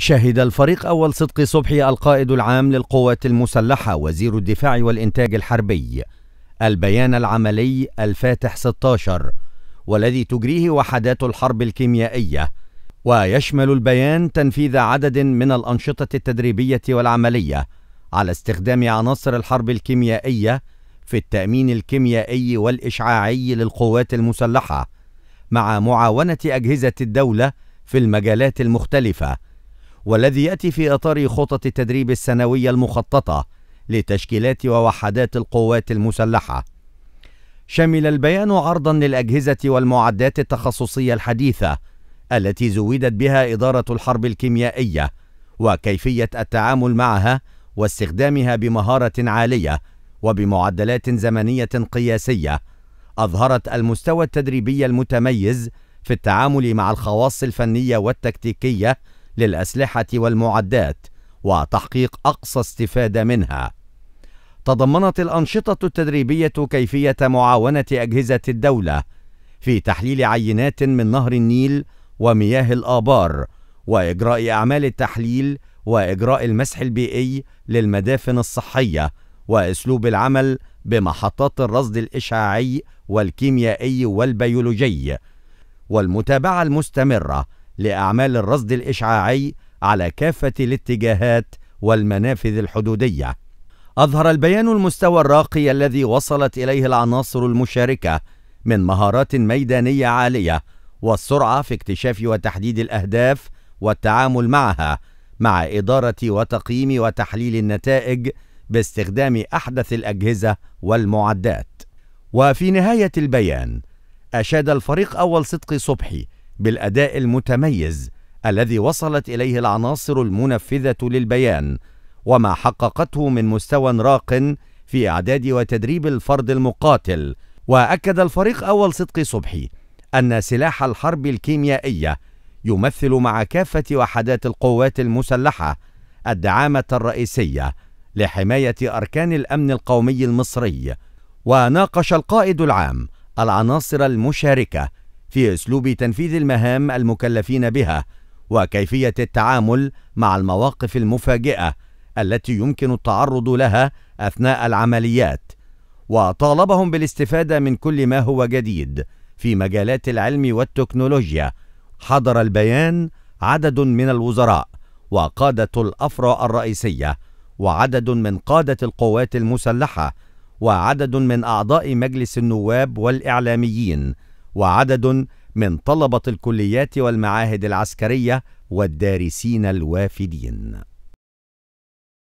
شهد الفريق أول صدقي صبحي القائد العام للقوات المسلحة وزير الدفاع والإنتاج الحربي. البيان العملي الفاتح 16 والذي تجريه وحدات الحرب الكيميائية. ويشمل البيان تنفيذ عدد من الأنشطة التدريبية والعملية على استخدام عناصر الحرب الكيميائية في التأمين الكيميائي والإشعاعي للقوات المسلحة مع معاونة أجهزة الدولة في المجالات المختلفة. والذي يأتي في إطار خطط التدريب السنوية المخططة لتشكيلات ووحدات القوات المسلحة. شمل البيان عرضا للأجهزة والمعدات التخصصية الحديثة التي زودت بها إدارة الحرب الكيميائية وكيفية التعامل معها واستخدامها بمهارة عالية وبمعدلات زمنية قياسية. أظهرت المستوى التدريبي المتميز في التعامل مع الخواص الفنية والتكتيكية للأسلحة والمعدات وتحقيق أقصى استفادة منها. تضمنت الأنشطة التدريبية كيفية معاونة أجهزة الدولة في تحليل عينات من نهر النيل ومياه الآبار وإجراء أعمال التحليل وإجراء المسح البيئي للمدافن الصحية وأسلوب العمل بمحطات الرصد الإشعاعي والكيميائي والبيولوجي. والمتابعة المستمرة لأعمال الرصد الإشعاعي على كافة الاتجاهات والمنافذ الحدودية. أظهر البيان المستوى الراقي الذي وصلت إليه العناصر المشاركة من مهارات ميدانية عالية والسرعة في اكتشاف وتحديد الأهداف والتعامل معها مع إدارة وتقييم وتحليل النتائج باستخدام أحدث الأجهزة والمعدات. وفي نهاية البيان أشاد الفريق أول صدقي صبحي بالأداء المتميز الذي وصلت إليه العناصر المنفذة للبيان وما حققته من مستوى راق في إعداد وتدريب الفرد المقاتل. وأكد الفريق أول صدقي صبحي أن سلاح الحرب الكيميائية يمثل مع كافة وحدات القوات المسلحة الدعامة الرئيسية لحماية أركان الأمن القومي المصري وناقش القائد العام العناصر المشاركة في أسلوب تنفيذ المهام المكلفين بها وكيفية التعامل مع المواقف المفاجئة التي يمكن التعرض لها أثناء العمليات. وطالبهم بالاستفادة من كل ما هو جديد في مجالات العلم والتكنولوجيا. حضر البيان عدد من الوزراء وقادة الأفرع الرئيسية وعدد من قادة القوات المسلحة وعدد من أعضاء مجلس النواب والإعلاميين. وعدد من طلبة الكليات والمعاهد العسكرية والدارسين الوافدين.